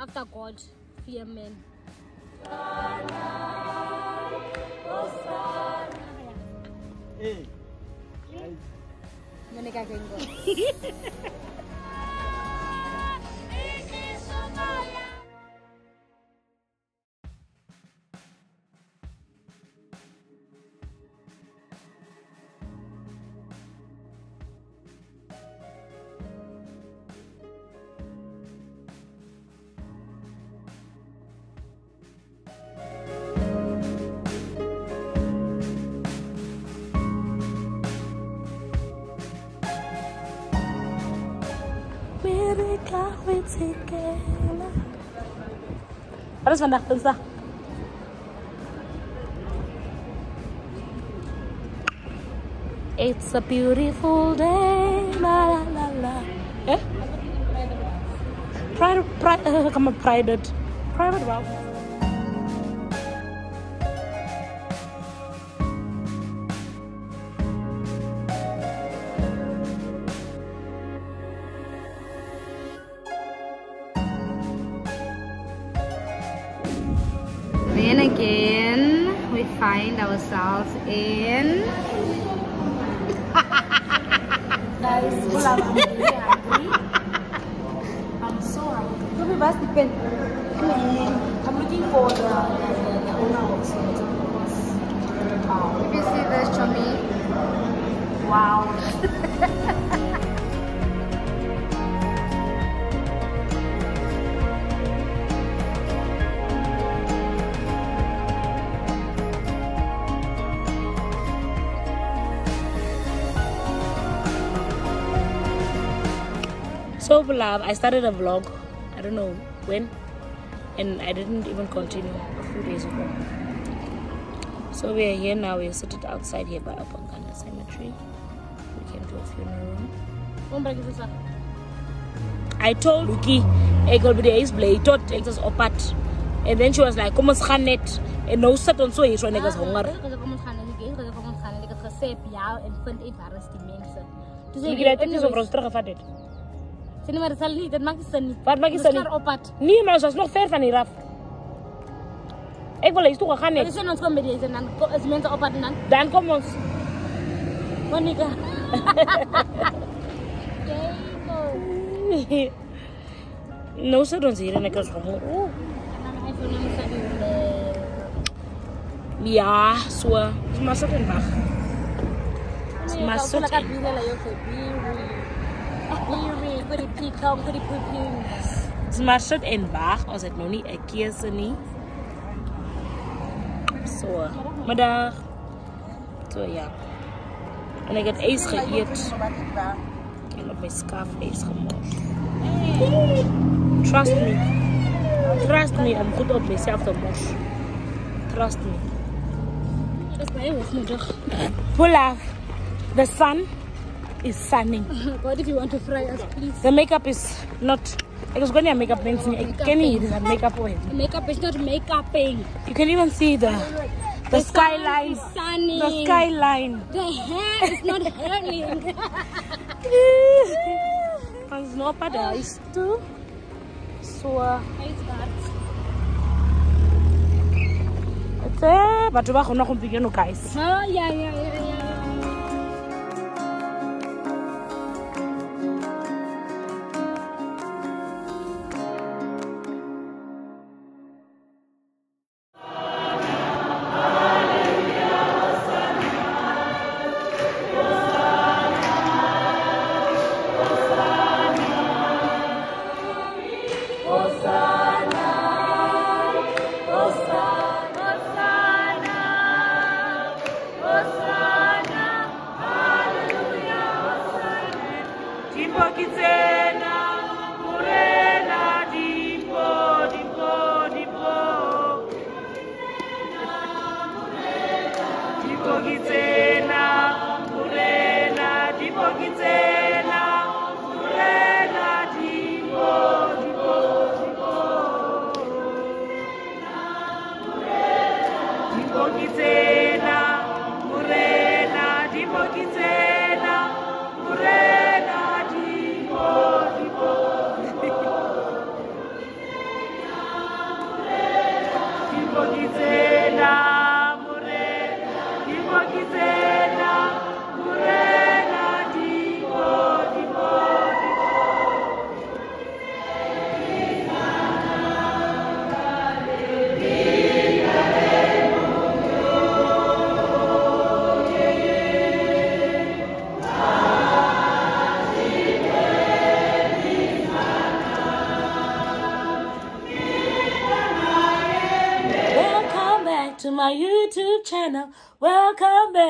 After God, fear men. Hey. Monica Kengo. It's a beautiful day, la la la la. Eh? Pride, pride, uh, come on, private, private, wow. So beloved, I started a vlog. I don't know when, and I didn't even continue a few days ago. So we are here now. We are seated outside here by Apangana Cemetery. We came to a funeral. I told Luki, I go to the ace blade, thought it was opat. And then she was like, Come on, Khanet. And no set on so he's running as hunger. Ik weet het is over ons teruggevat. Sini maar zal niet, dat maakt ze niet. Wat maakt ze niet? Op. Nee, maar ze is nog ver van hier af. Ik wil eens toegegaan. Nee. We zullen ons komen deze dan. Als mensen op pad dan. Dan kom ons. Monika. Nou, ze doen ze hier in de kast gewoon. Oeh. Ja, zo. is Maar ze doen weg. Maar ze doen. Ek wil jy vir bier. Bier, vir die pikong, vir die poeping. Dis maar sit en wag as dit nou nie 'n keuse nie. So, middag. So ja. En ek het ys geëet. En op my skaaf ys gemors. Trust me. Trust me, I'm good op myself te mors. Trust me. Dis baie hoogmoedig. Pull off. The sun is sunning. God, if you want to fry us, please. The makeup is not. Is going to makeup things. Ek ken nie dis makeup oil. Makeup is not makeuping. You can even see the the, skyline. is sunny. The skyline. The hair is not hurling. Ons no. So, it's eh batho ba gona gompieno guys. Oh, yeah, yeah, yeah, yeah. Dimpo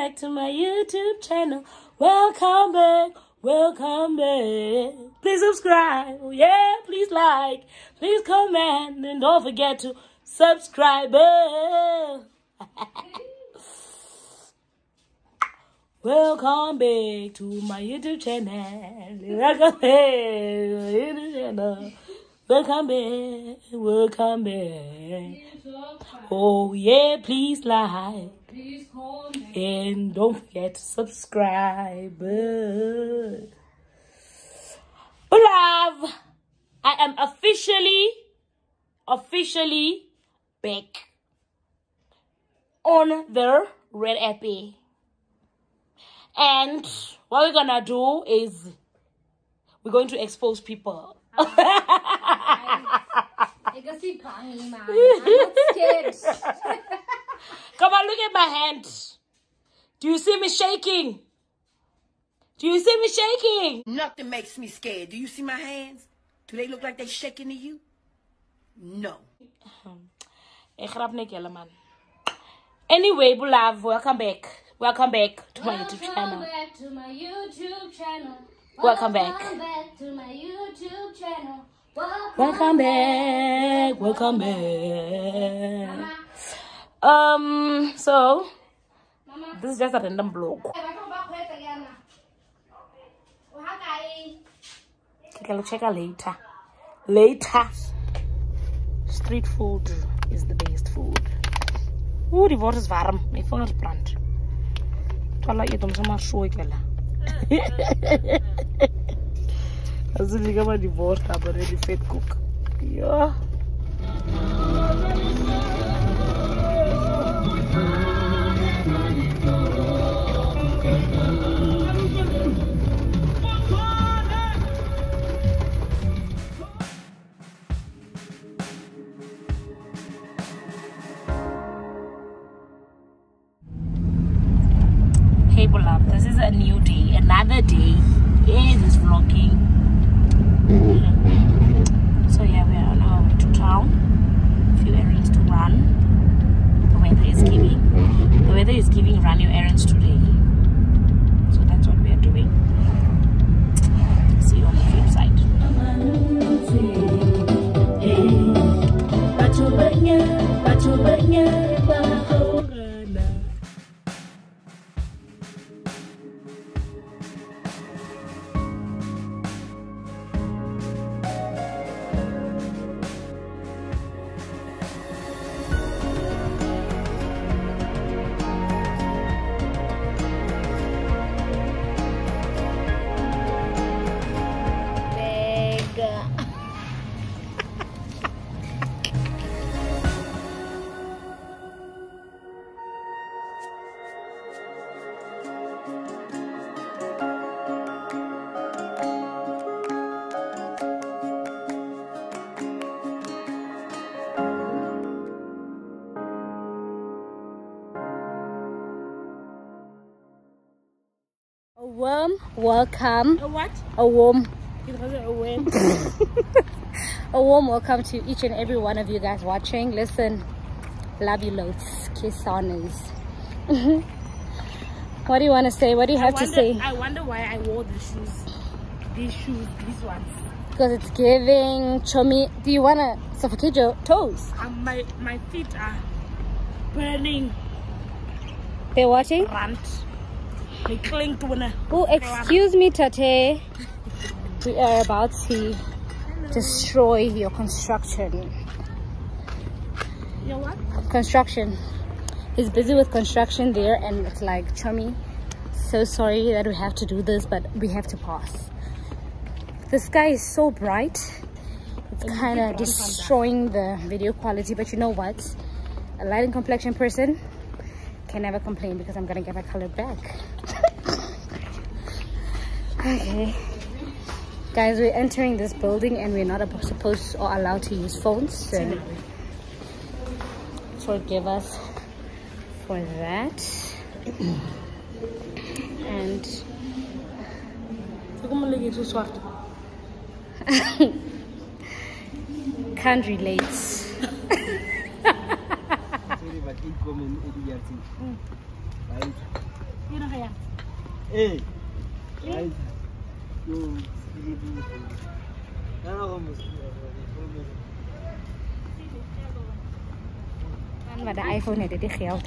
back to my YouTube channel. Welcome back. Welcome back. Please subscribe. Yeah, please like. Please comment. And don't forget to subscribe. Welcome back to my YouTube channel. Welcome back to my YouTube channel. Welcome back. Welcome back. Oh yeah, please like. And don't forget to subscribe. Love. I am officially, officially back on the Red Appy. And what we're gonna do is we're going to expose people. Ah, I can see banging, man. I'm not scared. Come on, look at my hand. Do you see me shaking? Do you see me shaking? Nothing makes me scared. Do you see my hands? Do they look like they shaking to you? No. Ek eh, grap net julle man. Anyway, beloved, welcome back. Welcome back to my YouTube channel. Welcome back to my YouTube channel. Welcome back. Welcome back to my YouTube channel. Welcome, Welcome back. Welcome back. Um, so mama. this is just a random blog. Batho ba kgweetsa yana. O ha kae? I'll check her later. Later. Street food is the best food. Ooh, die water is warm. My vingers brand. Twala eet om sommer so ekela. As if you die wort aber die kook. Beloved, this is a new day, another day this vlogging. So yeah, we are on our way to town. A few errands to run. The weather is giving. The weather is giving run your errands today. So that's what we are doing. See you on the flip side. Welcome. A what? A warm It was a win. a warm welcome to each and every one of you guys watching. Listen, love you loads. Kiss honors. what do you want to say? What do you have I to say? I wonder why I wore the shoes. These shoes, these ones. Because it's giving chomi. Do you want to suffocate your toes? Um, my my feet are burning. They're watching? Rant. They cling to one. Oh, excuse me, Tate. We are about to destroy your construction. You know what? Construction. He's busy with construction there, and it's like, chummy, so sorry that we have to do this, but we have to pass. The sky is so bright. It's kind of destroying the video quality, but you know what? A light and complexion person can never complain because I'm gonna get my color back. Okay. Guys, we're entering this building and we're not supposed or allowed to use phones. So forgive us for that. and Look at my too swart. can't relate. komen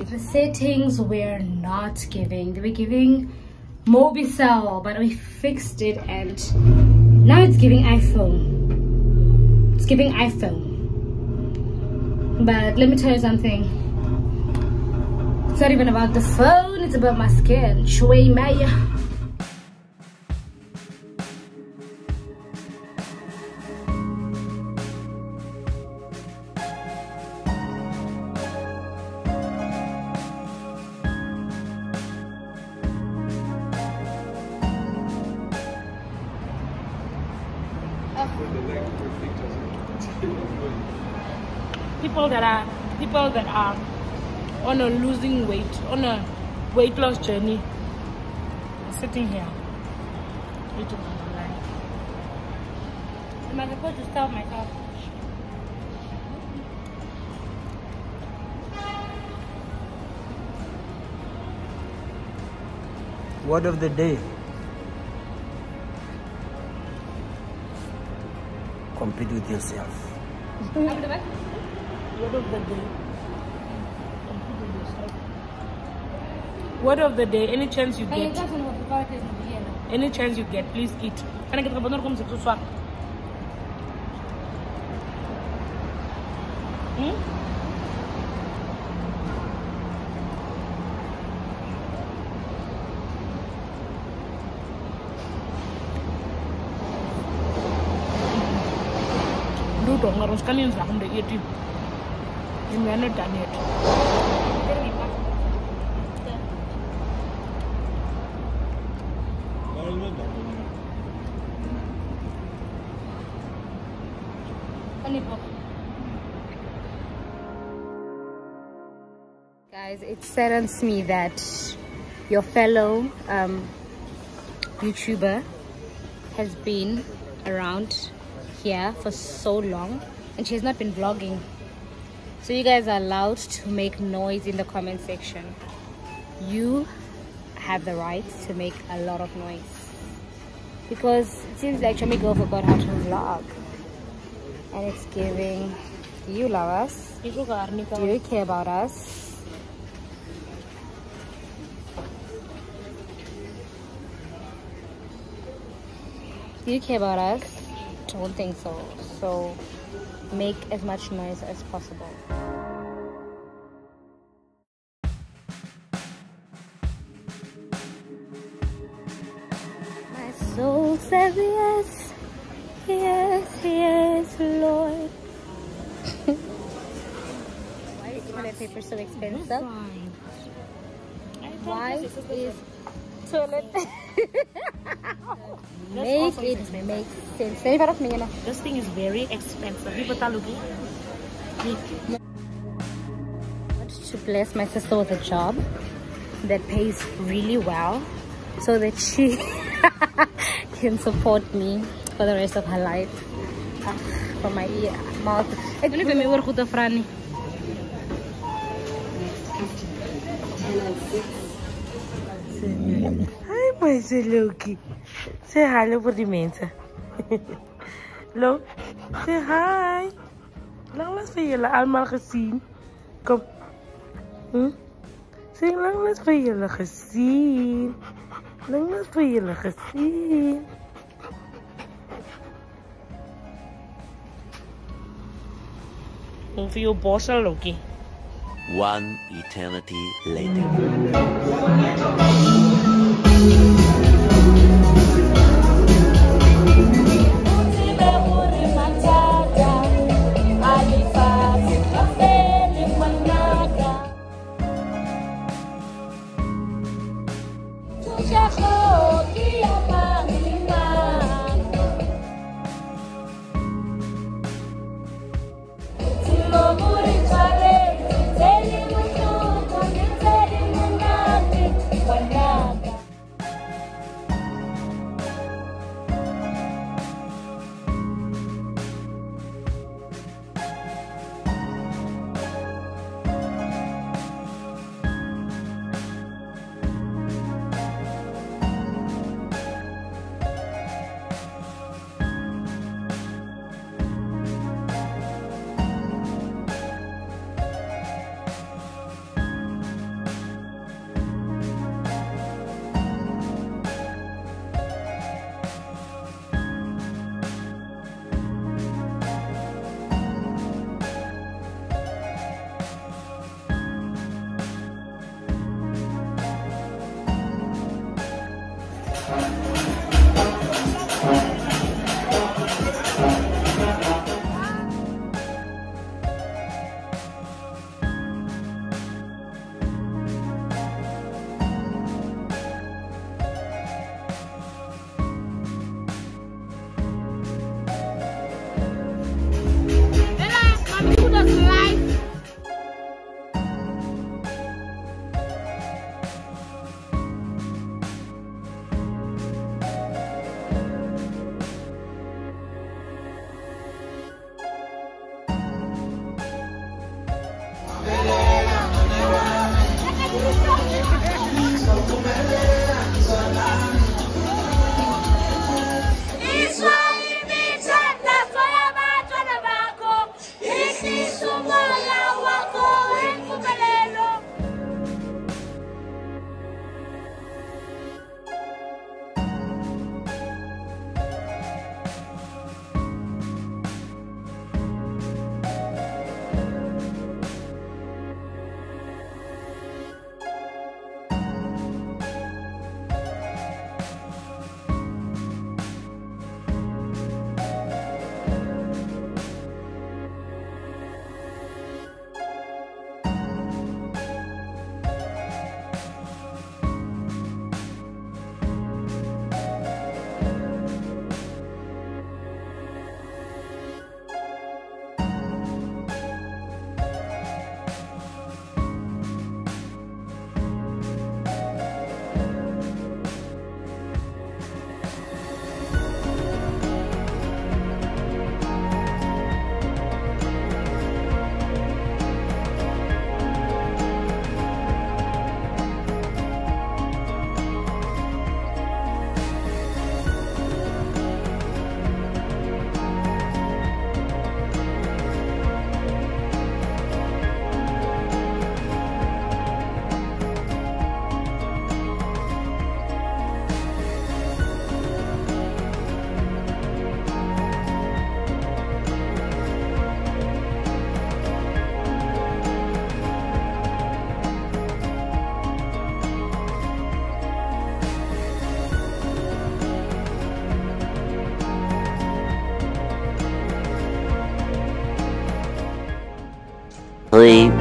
The settings were not giving. They were giving Mobicel, but we fixed it and now it's giving iPhone. It's giving iPhone. But let me tell you something. It's not even about the phone, it's about my skin. Shui Maya. People that are people that are on a losing weight, on a weight loss journey, are sitting here. Eating on the line. Am I supposed to stop myself? word of the day compete with yourself Word of the day. Word of the day. Any chance you get, any chance you get, please eat. Kan kita benar kamu sesuatu. Hmm? Harus kalian sudah udah itu. Gimana dan itu? Guys, it saddens me that your fellow um, YouTuber has been around here for so long and she has not been vlogging. So you guys are allowed to make noise in the comment section. You have the right to make a lot of noise. Because it seems like Chami Girl forgot how to vlog. And it's giving, do you love us? Itu ke Arnika. Do you care about us? Do you care about us? Don't think so. So make as much noise as possible. My soul says yes, yes, yes, Lord. Why is toilet paper so expensive? Why is toilet make it make sense? Say para me na. This thing is very expensive. People tell you. to bless my sister with a job that pays really well so that she can support me for the rest of her life Ah, from my ear mouth Ini kami war kuda frani. Oi, seu Luke. Say hi, Lou, por dimensa. Lo, say hi. Lang les van jullie allemaal gezien. Kom. Hm? Zeg, lang les van jullie gezien. Lang les van jullie gezien. Hoeveel bossen, Loki? One eternity later.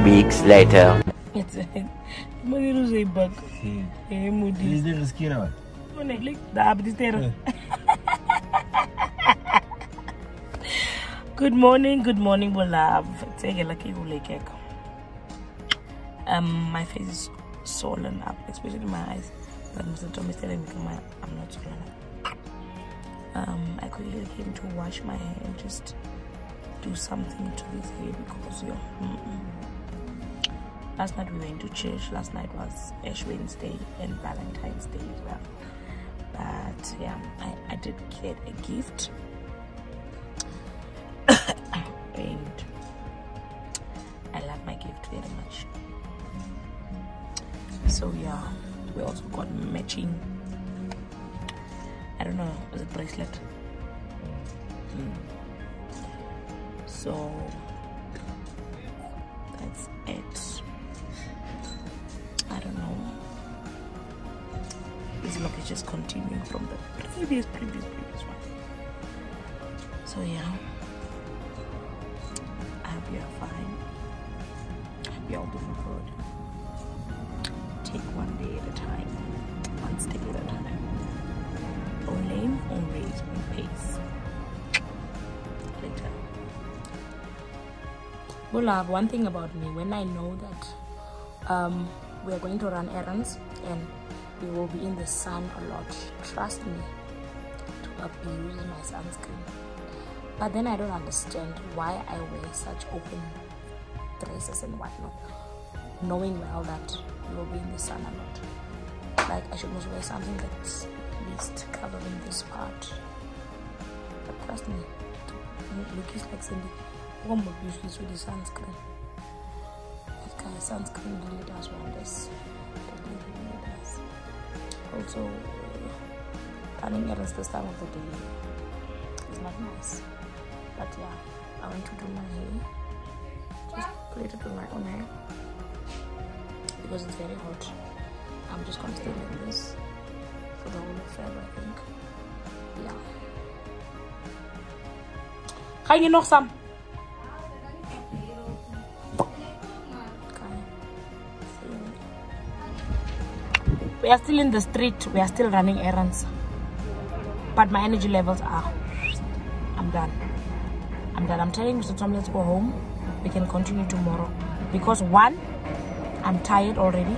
Weeks later. It's Money lose a bug. Hey, Moody. Is there a skin on? Like the abdistero. Good morning, good morning, beloved. Take a lucky cake. Um, my face is swollen up, especially my eyes. But Mr. Thom is telling me my, I'm not swollen up. Um, I quickly came to wash my hair and just do something to this hair because yo, mm -mm. Last night we went to church. Last night was Ash Wednesday and Valentine's Day as well. But yeah, I, I did get a gift. and I love my gift very much. So yeah, we also got matching. I don't know, was it bracelet? Hmm. So just continuing from the previous, previous, previous one. So yeah. I hope you are fine. I hope you're all doing good. Take one day at a time, one step at a time. Own lane, own race, own pace. Later. Well, love, one thing about me, when I know that um, we are going to run errands and we will be in the sun a lot, trust me to abuse my sunscreen. But then I don't understand why I wear such open dresses and whatnot, knowing well that we will be in the sun a lot. Like I should wear something that's at least covering this part. But trust me, look is like Cindy. One more usually with the sunscreen. That uh, guy sunscreen really does wonders. Also, running errands this time of the day is not nice. But yeah, I went to do my hair. Just plaited with my own hair because it's very hot. I'm just gonna stay like this for the whole Feb, I think. Yeah. Gaan je nog some? Are still in the street. We are still running errands. But my energy levels are. I'm done. I'm done. I'm telling Mr. Thom, let's go home. We can continue tomorrow. Because one, I'm tired already.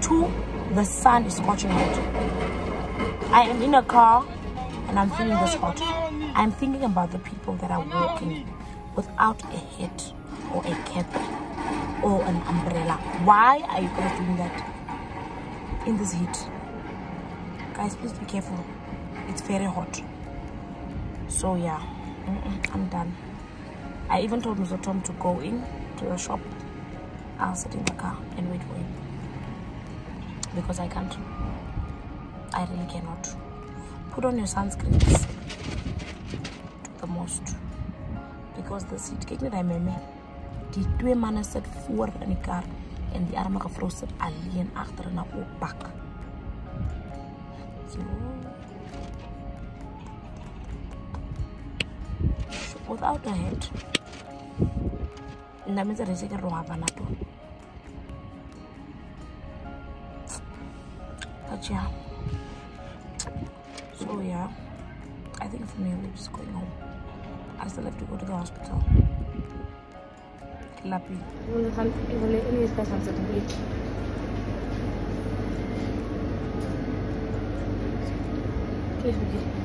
Two, the sun is scorching hot. I am in a car and I'm feeling this hot. I'm thinking about the people that are walking without a hat or a cap or an umbrella. Why are you guys doing that in this heat? Guys, please be careful. It's very hot. So yeah, I'm done. I even told Mr. Thom to go in to the shop. I'll sit in the car and wait for him. Because I can't. I really cannot. Put on your sunscreens to the most. Because the seat, kyk net hy meme. Die twee manne sit en die arme vrou sit alleen agter in 'n oop bak. So. Without a head. Nda mense re seker ro hava na to. But yeah. So yeah. I think for me we're just going home. I still have to go to the hospital. Lappy. Tomato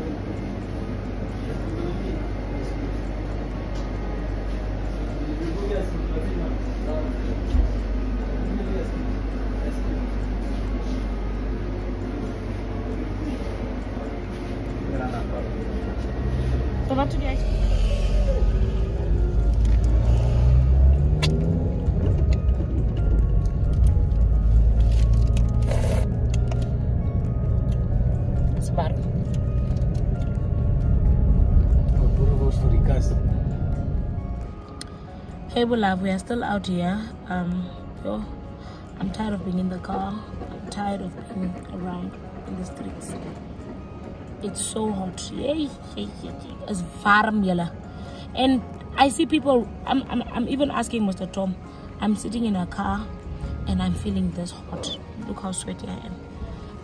Hey, beloved, we are still out here. Um, yo, I'm tired of being in the car. I'm tired of being around in the streets. It's so hot. Yay, yay, yay. It's warm, yella. And I see people. I'm, I'm, I'm even asking Mr. Thom, I'm sitting in a car and I'm feeling this hot. Look how sweaty I am.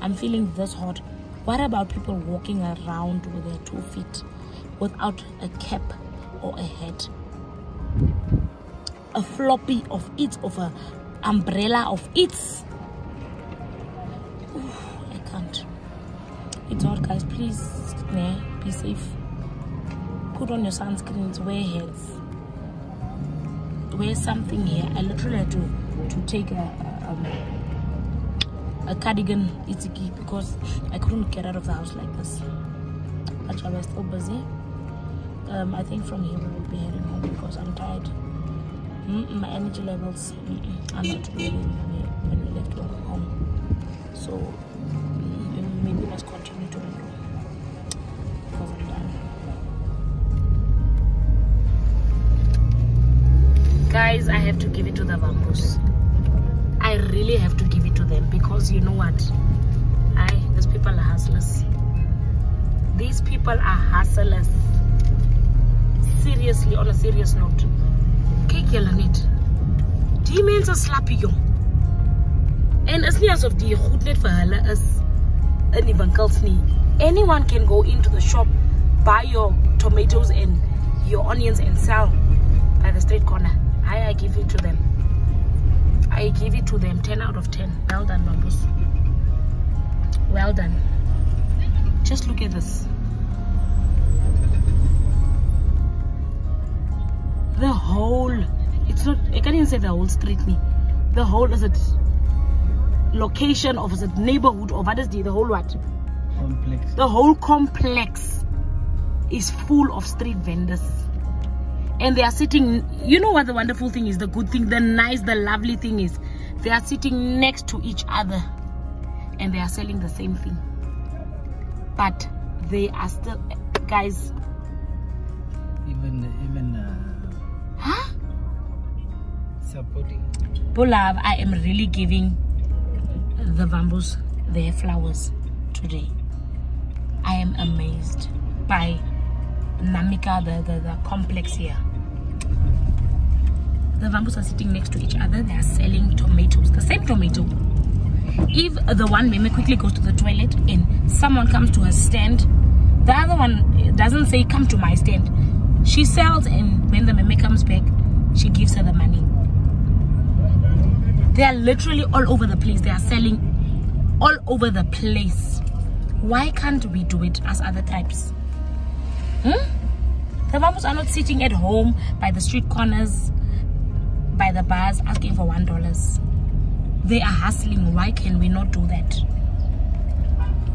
I'm feeling this hot. What about people walking around with their two feet without a cap or a hat? A floppy of it, of a umbrella of its. I can't. It's hot, guys. Please, be safe. Put on your sunscreens. Wear hats. Wear something here. I literally had to to take a, a, um, a cardigan itiki because I couldn't get out of the house like this. But I was still busy. Um, I think from here we will be heading home because I'm tired. Mm, my energy levels mm, mm, are not really when we, we left home. So mm, maybe let's continue tomorrow because I'm done. Guys, I have to give it to the Vambos. I really have to give it to them because you know what? I these people are hustlers. These people are hustlers. Seriously, on a serious note. Net. Die mense hier jong. En is nie asof die goed net vir hulle is in die winkels. Anyone can go into the shop, buy your tomatoes and your onions and sell by the street corner. I, I give it to them. I give it to them 10 out of 10. Well done, Vambos. Well done. Just look at this. The whole, it's not, I can't even say the whole street, me. The whole, is it location of, the neighborhood is the, the whole what? Complex. The whole complex is full of street vendors. And they are sitting, you know what the wonderful thing is, the good thing, the nice, the lovely thing is, they are sitting next to each other and they are selling the same thing. But they are still, guys, Even supporting. I am really giving the Vambos their flowers today. I am amazed by Namika, the, the, the complex here. The Vambos are sitting next to each other. They are selling tomatoes, the same tomato. If the one meme quickly goes to the toilet and someone comes to her stand, the other one doesn't say, come to my stand. She sells and when the meme comes back, she gives her the money. They are literally all over the place. They are selling all over the place. Why can't we do it as other tribes? Hmm? The Vambos are not sitting at home by the street corners, by the bars, asking for one dollars. They are hustling. Why can we not do that?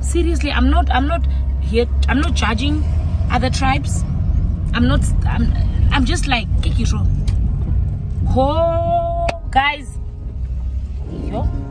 Seriously, I'm not. I'm not here. I'm not judging other tribes. I'm not. I'm. I'm just like Kikiro. Oh, guys. Yo.